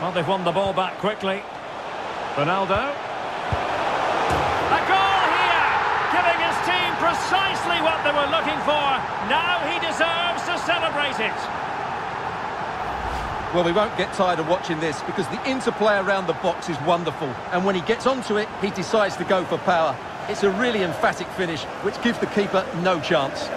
Well, they've won the ball back quickly. Ronaldo. A goal here! Giving his team precisely what they were looking for. Now he deserves to celebrate it. Well, we won't get tired of watching this because the interplay around the box is wonderful. And when he gets onto it, he decides to go for power. It's a really emphatic finish, which gives the keeper no chance.